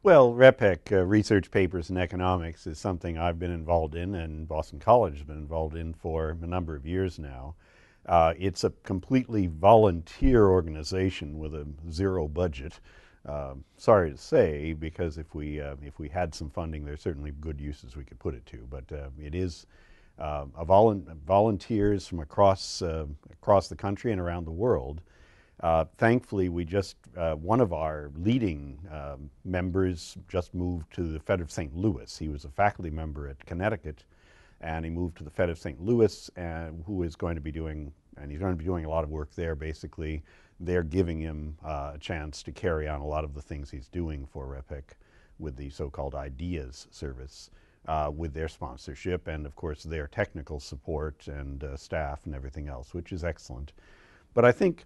Well, REPEC, uh, Research Papers in Economics, is something I've been involved in and Boston College has been involved in for a number of years now. Uh, it's a completely volunteer organization with a zero budget. Uh, sorry to say, because if we uh, if we had some funding, there's certainly good uses we could put it to. But uh, it is uh, a volu- volunteers from across uh, across the country and around the world. Uh, thankfully, we just one of our leading um, members just moved to the Fed of St. Louis. He was a faculty member at Connecticut, and he moved to the Fed of St. Louis, and who is going to be doing and he's going to be doing a lot of work there. Basically, they're giving him uh, a chance to carry on a lot of the things he's doing for REPEC with the so-called Ideas service, uh, with their sponsorship and, of course, their technical support and uh, staff and everything else, which is excellent. But I think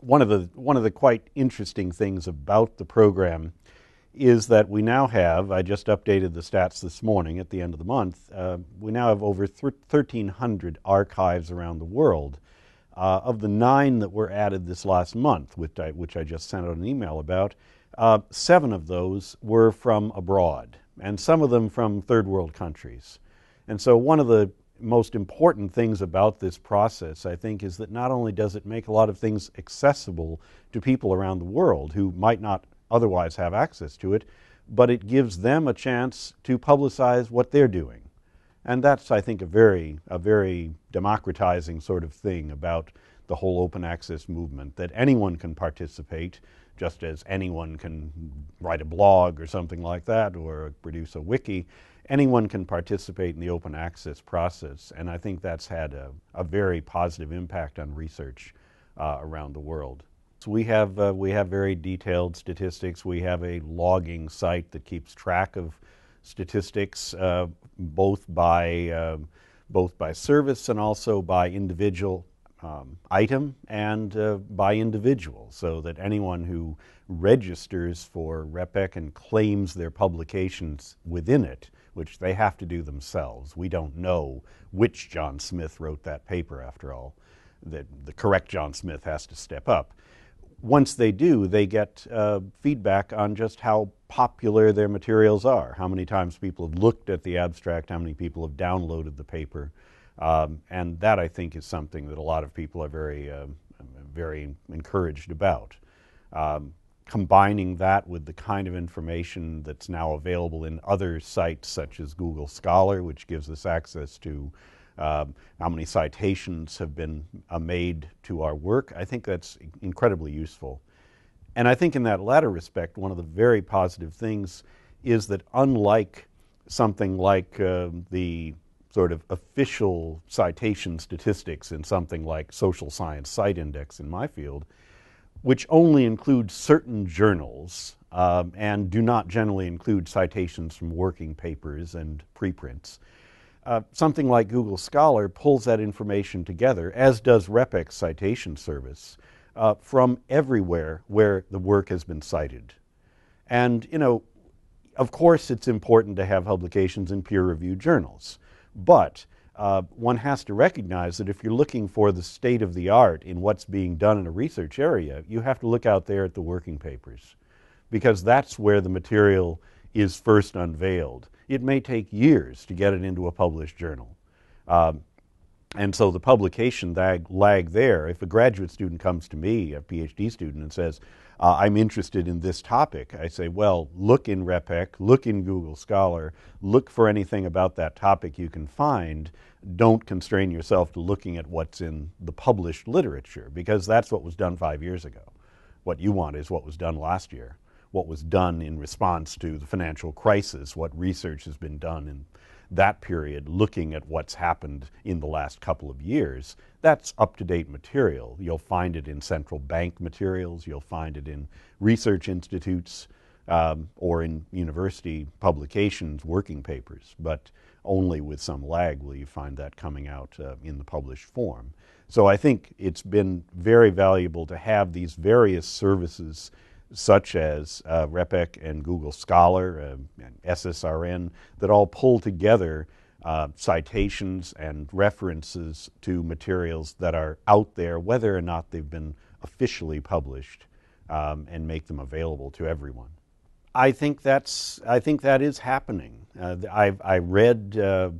one of the one of the quite interesting things about the program is that we now have, I just updated the stats this morning at the end of the month, uh, we now have over 1,300 archives around the world. Uh, of the nine that were added this last month, which I, which I just sent out an email about, uh, seven of those were from abroad, and some of them from third world countries. And so, one of the most important things about this process, I think, is that not only does it make a lot of things accessible to people around the world who might not otherwise have access to it, but it gives them a chance to publicize what they're doing. And that's, I think, a very, a very democratizing sort of thing about the whole open access movement that anyone can participate, just as anyone can write a blog or something like that or produce a wiki. Anyone can participate in the open access process, and I think that's had a, a very positive impact on research uh, around the world. So we have uh, we have very detailed statistics. We have a logging site that keeps track of statistics, uh, both by uh, both by service and also by individual um, item and uh, by individual, so that anyone who registers for REPEC and claims their publications within it, which they have to do themselves. We don't know which John Smith wrote that paper, after all. That the correct John Smith has to step up once they do, they get uh, feedback on just how popular their materials are, how many times people have looked at the abstract, how many people have downloaded the paper. Um, and that, I think, is something that a lot of people are very, uh, very encouraged about. Um, combining that with the kind of information that's now available in other sites such as Google Scholar, which gives us access to um, how many citations have been uh, made to our work. I think that's incredibly useful. And I think in that latter respect, one of the very positive things is that unlike something like uh, the sort of official citation statistics in something like Social Science Cite Index in my field, which only include certain journals um, and do not generally include citations from working papers and preprints. Uh, something like Google Scholar pulls that information together, as does REPEC Citation Service, uh, from everywhere where the work has been cited. And, you know, of course, it's important to have publications in peer reviewed journals, but uh, one has to recognize that if you're looking for the state of the art in what's being done in a research area, you have to look out there at the working papers because that's where the material is first unveiled it may take years to get it into a published journal. Um, and so the publication lag, lag, there, if a graduate student comes to me, a PhD student, and says, uh, I'm interested in this topic, I say, well, look in REPEC, look in Google Scholar, look for anything about that topic you can find. Don't constrain yourself to looking at what's in the published literature, because that's what was done five years ago. What you want is what was done last year what was done in response to the financial crisis, what research has been done in that period, looking at what's happened in the last couple of years, that's up to date material. You'll find it in central bank materials, you'll find it in research institutes um, or in university publications, working papers, but only with some lag will you find that coming out uh, in the published form. So I think it's been very valuable to have these various services such as uh, REPEC and Google Scholar uh, and SSRN that all pull together uh, citations and references to materials that are out there, whether or not they've been officially published, um, and make them available to everyone. I think that's I think that is happening. Uh, I I read uh,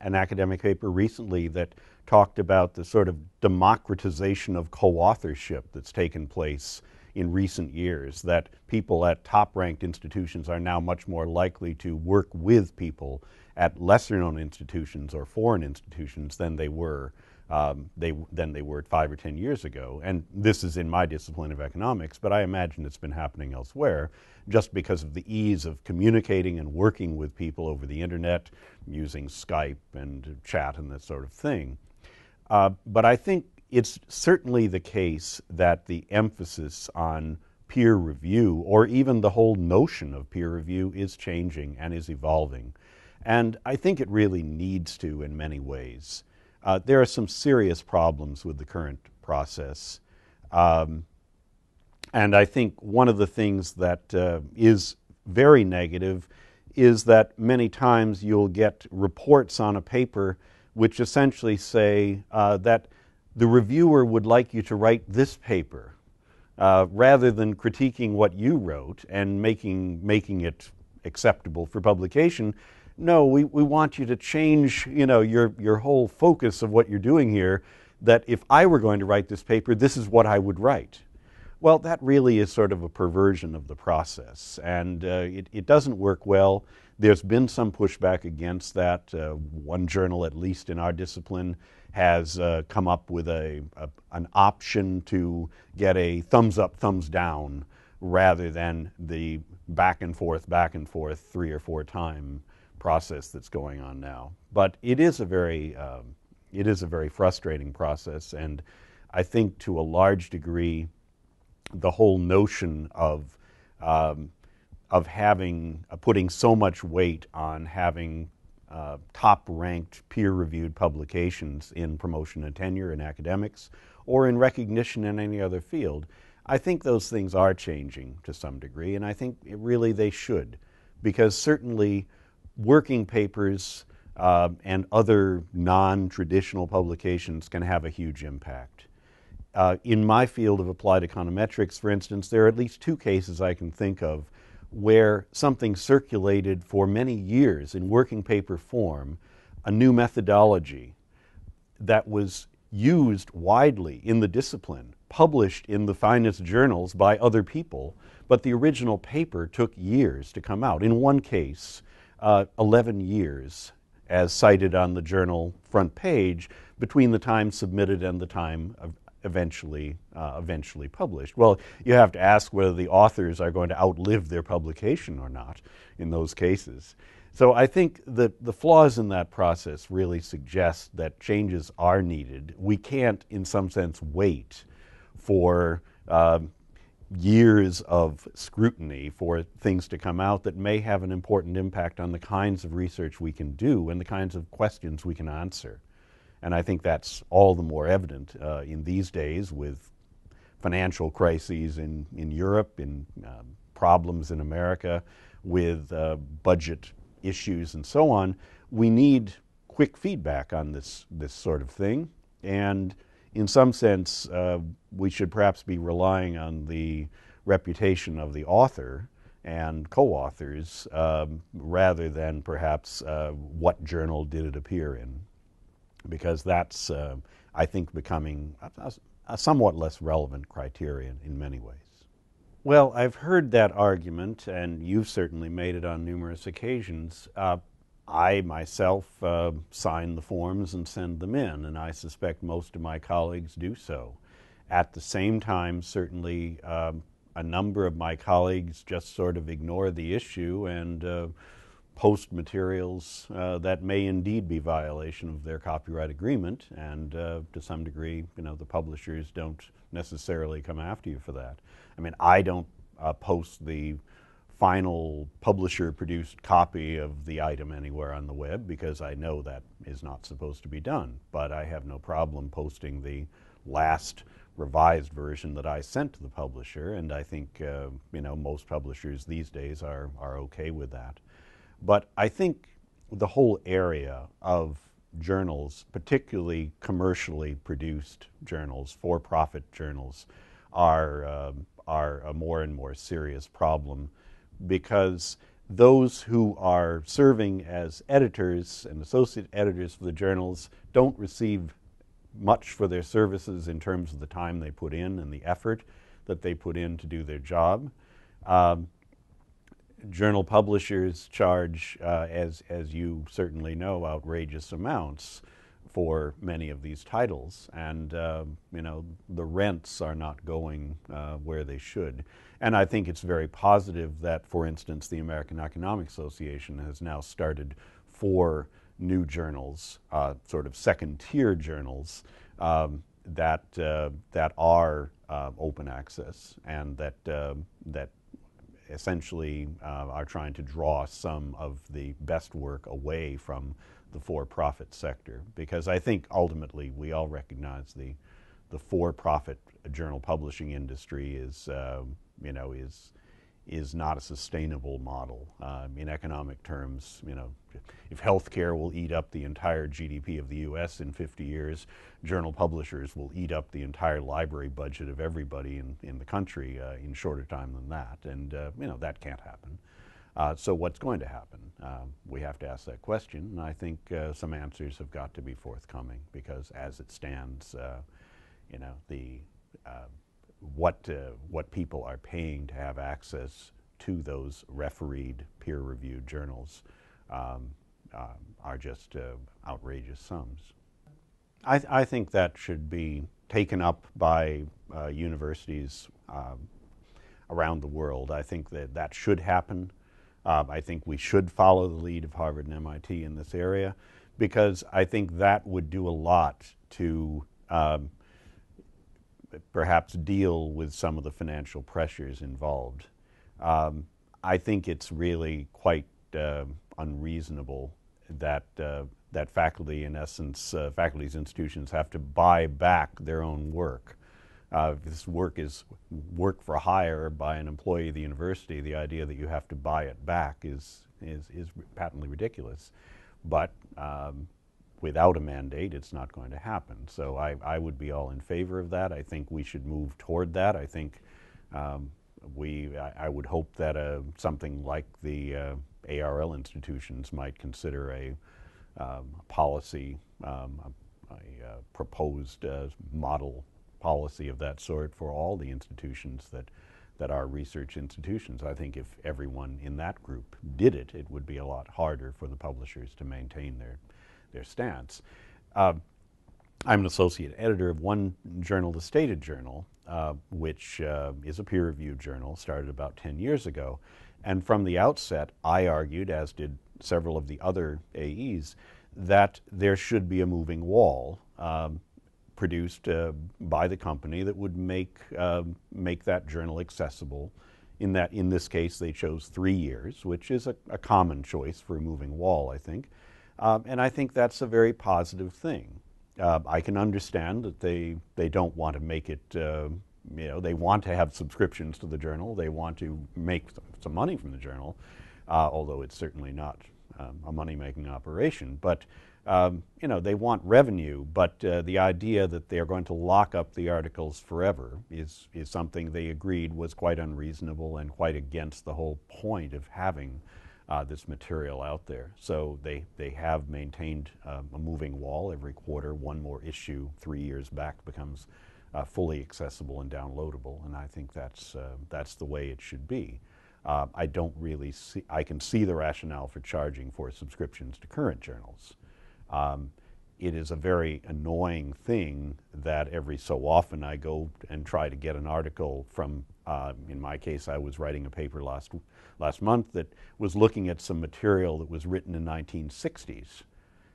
an academic paper recently that talked about the sort of democratization of co-authorship that's taken place in recent years. That people at top-ranked institutions are now much more likely to work with people at lesser-known institutions or foreign institutions than they were um, they, than they were five or ten years ago. And this is in my discipline of economics, but I imagine it's been happening elsewhere just because of the ease of communicating and working with people over the internet using Skype and chat and that sort of thing. Uh, but I think it's certainly the case that the emphasis on peer review, or even the whole notion of peer review, is changing and is evolving. And I think it really needs to in many ways. Uh, there are some serious problems with the current process. Um, and I think one of the things that uh, is very negative is that many times you'll get reports on a paper which essentially say uh, that the reviewer would like you to write this paper uh, rather than critiquing what you wrote and making, making it acceptable for publication no, we, we want you to change, you know, your, your whole focus of what you're doing here, that if I were going to write this paper, this is what I would write. Well, that really is sort of a perversion of the process, and uh, it, it doesn't work well. There's been some pushback against that. Uh, one journal, at least in our discipline, has uh, come up with a, a, an option to get a thumbs up, thumbs down, rather than the back and forth, back and forth, three or four time process that's going on now. But it is a very, um, it is a very frustrating process, and I think to a large degree, the whole notion of um, of having uh, putting so much weight on having uh, top-ranked, peer-reviewed publications in promotion and tenure in academics or in recognition in any other field. I think those things are changing to some degree, and I think really they should, because certainly working papers uh, and other non traditional publications can have a huge impact. Uh, in my field of applied econometrics, for instance, there are at least two cases I can think of where something circulated for many years in working paper form, a new methodology that was used widely in the discipline, published in the finest journals by other people, but the original paper took years to come out. In one case, uh, 11 years, as cited on the journal front page, between the time submitted and the time eventually, uh, eventually published. Well, you have to ask whether the authors are going to outlive their publication or not in those cases. So I think that the flaws in that process really suggest that changes are needed. We can't, in some sense, wait for um, years of scrutiny for things to come out that may have an important impact on the kinds of research we can do and the kinds of questions we can answer. And I think that's all the more evident uh, in these days with financial crises in, in Europe, in uh, problems in America, with uh, budget issues and so on. We need quick feedback on this, this sort of thing. And in some sense, uh, we should perhaps be relying on the reputation of the author and co-authors um, rather than perhaps uh, what journal did it appear in, because that's, uh, I think, becoming a, a, somewhat less relevant criterion in many ways. Well, I've heard that argument, and you've certainly made it on numerous occasions. Uh, I myself uh, sign the forms and send them in, and I suspect most of my colleagues do so. At the same time, certainly um, a number of my colleagues just sort of ignore the issue and uh, post materials uh, that may indeed be violation of their copyright agreement, and uh, to some degree, you know, the publishers don't necessarily come after you for that. I mean, I don't uh, post the final publisher produced copy of the item anywhere on the web because I know that is not supposed to be done. But I have no problem posting the last revised version that I sent to the publisher, and I think uh, you know most publishers these days are are okay with that. But I think the whole area of journals, particularly commercially produced journals, for-profit journals, are uh, are a more and more serious problem because those who are serving as editors and associate editors for the journals don't receive much for their services in terms of the time they put in and the effort that they put in to do their job. Um, journal publishers charge, uh, as, as you certainly know, outrageous amounts for many of these titles, and uh, you know the rents are not going uh, where they should. And I think it's very positive that, for instance, the American Economic Association has now started four new journals, uh, sort of second-tier journals um, that uh, that are uh, open access and that uh, that essentially are trying to draw some of the best work away from the for-profit sector. Because I think ultimately we all recognize the the for-profit journal publishing industry is uh, you know is is not a sustainable model um, in economic terms. You know, if healthcare will eat up the entire GDP of the U.S. in 50 years, journal publishers will eat up the entire library budget of everybody in, in the country uh, in shorter time than that, and uh, you know that can't happen. Uh, so what's going to happen? Um, we have to ask that question, and I think uh, some answers have got to be forthcoming because, as it stands, uh, you know, the uh, what uh, what people are paying to have access to those refereed, peer-reviewed journals um, uh, are just outrageous sums. I, th I, think that should be taken up by universities um, around the world. I think that that should happen. Um, I think we should follow the lead of Harvard and MIT in this area because I think that would do a lot to um, perhaps deal with some of the financial pressures involved. Um, I think it's really quite uh, unreasonable that uh, that faculty, in essence, uh, faculty's institutions have to buy back their own work. Uh, if this work is work for hire by an employee of the university, the idea that you have to buy it back is, is, is patently ridiculous. But um, without a mandate, it's not going to happen. So I, I would be all in favor of that. I think we should move toward that. I think um, we, I, I, would hope that uh, something like the uh, ARL institutions might consider a um, policy, um, a, a, uh, proposed uh, model policy of that sort for all the institutions that, that are research institutions. I think if everyone in that group did it, it would be a lot harder for the publishers to maintain their, their stance. Uh, I'm an associate editor of one journal, the Stata Journal, uh, which uh, is a peer reviewed journal, started about 10 years ago. And from the outset, I argued, as did several of the other AEs, that there should be a moving wall um, produced uh, by the company that would make, uh, make that journal accessible. In that, in this case, they chose three years, which is a, a common choice for a moving wall, I think. Um, and I think that's a very positive thing. Uh, I can understand that they, they don't want to make it, uh, you know, they want to have subscriptions to the journal. They want to make some money from the journal, uh, although it's certainly not um, a money-making operation. But um, you know, they want revenue, but uh, the idea that they are going to lock up the articles forever is, is something they agreed was quite unreasonable and quite against the whole point of having uh, this material out there. So they, they have maintained uh, a moving wall every quarter. One more issue three years back becomes uh, fully accessible and downloadable, and I think that's, uh, that's the way it should be. Uh, I don't really see, I can see the rationale for charging for subscriptions to current journals. Um, it is a very annoying thing that every so often I go and try to get an article from, uh, in my case, I was writing a paper last, last month that was looking at some material that was written in 1960s.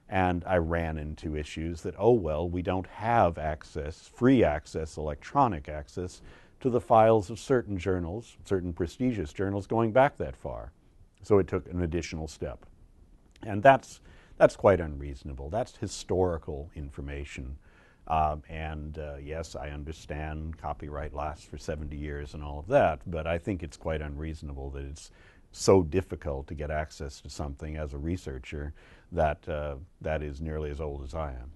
And I ran into issues that, oh, well, we don't have access, free access, electronic access to the files of certain journals, certain prestigious journals going back that far. So it took an additional step. And that's, that's quite unreasonable. That's historical information. Um, and uh, yes, I understand copyright lasts for 70 years and all of that, but I think it's quite unreasonable that it's so difficult to get access to something as a researcher that, uh, that is nearly as old as I am.